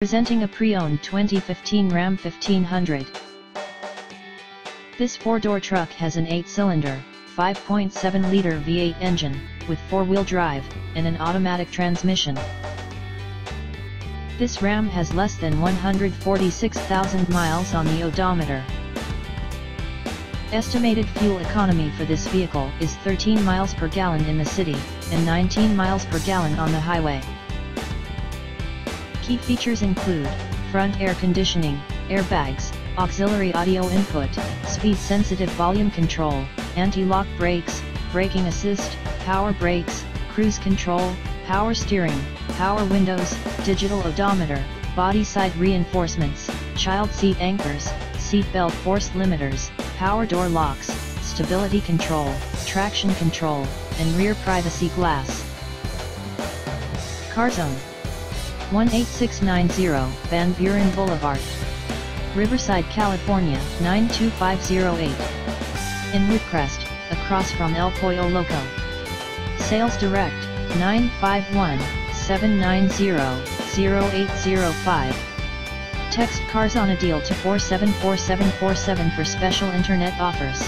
Presenting a pre-owned 2015 Ram 1500. This four-door truck has an 8-cylinder, 5.7-liter V8 engine, with four-wheel drive, and an automatic transmission. This Ram has less than 146,000 miles on the odometer. Estimated fuel economy for this vehicle is 13 miles per gallon in the city, and 19 miles per gallon on the highway. Key features include, front air conditioning, airbags, auxiliary audio input, speed-sensitive volume control, anti-lock brakes, braking assist, power brakes, cruise control, power steering, power windows, digital odometer, body side reinforcements, child seat anchors, seat belt force limiters, power door locks, stability control, traction control, and rear privacy glass. CarZone 18690 Van Buren Boulevard. Riverside, California 92508. In Woodcrest, across from El Pollo Loco. Sales Direct 951-790-0805. Text Cars on a Deal to 474747 for special internet offers.